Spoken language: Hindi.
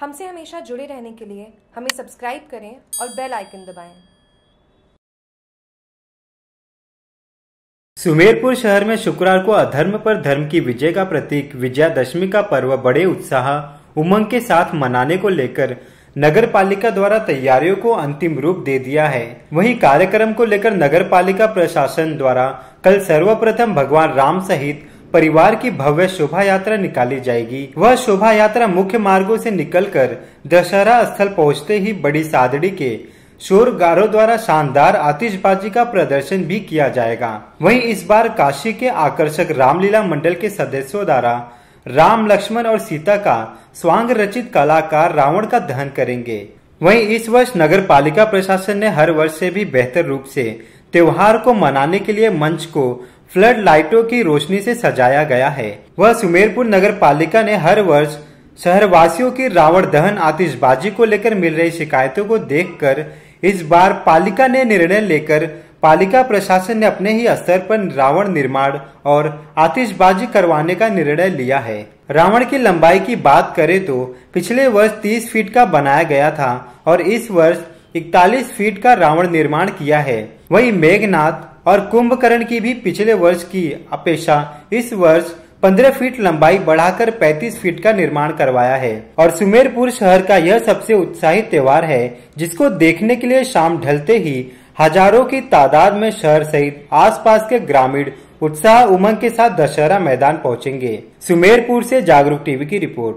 हमसे हमेशा जुड़े रहने के लिए हमें सब्सक्राइब करें और बेल आइकन दबाएँ। सुमेरपुर शहर में शुक्रवार को अधर्म पर धर्म की विजय का प्रतीक विजयादशमी का पर्व बड़े उत्साह, उमंग के साथ मनाने को लेकर नगर पालिका द्वारा तैयारियों को अंतिम रूप दे दिया है वहीं कार्यक्रम को लेकर नगर पालिका प्रशासन द्वारा कल सर्वप्रथम भगवान राम सहित परिवार की भव्य शोभा यात्रा निकाली जाएगी। वह शोभा यात्रा मुख्य मार्गों से निकलकर दशहरा स्थल पहुँचते ही बड़ी सादड़ी के शोर गारों द्वारा शानदार आतिशबाजी का प्रदर्शन भी किया जाएगा। वहीं इस बार काशी के आकर्षक रामलीला मंडल के सदस्यों द्वारा राम लक्ष्मण और सीता का स्वांग रचित कलाकार रावण का दहन करेंगे। वहीं इस वर्ष नगर पालिका प्रशासन ने हर वर्ष से भी बेहतर रूप से त्योहार को मनाने के लिए मंच को फ्लड लाइटों की रोशनी से सजाया गया है। वह सुमेरपुर नगर पालिका ने हर वर्ष शहरवासियों की रावण दहन आतिशबाजी को लेकर मिल रही शिकायतों को देखकर इस बार पालिका ने निर्णय लेकर पालिका प्रशासन ने अपने ही स्तर पर रावण निर्माण और आतिशबाजी करवाने का निर्णय लिया है। रावण की लंबाई की बात करें तो पिछले वर्ष 30 फीट का बनाया गया था और इस वर्ष 41 फीट का रावण निर्माण किया है। वहीं मेघनाथ और कुंभकर्ण की भी पिछले वर्ष की अपेक्षा इस वर्ष 15 फीट लंबाई बढ़ाकर 35 फीट का निर्माण करवाया है। और सुमेरपुर शहर का यह सबसे उत्साहित त्योहार है, जिसको देखने के लिए शाम ढलते ही हज़ारों की तादाद में शहर सहित आसपास के ग्रामीण उत्साह उमंग के साथ दशहरा मैदान पहुँचेंगे। सुमेरपुर से जागरूक टीवी की रिपोर्ट।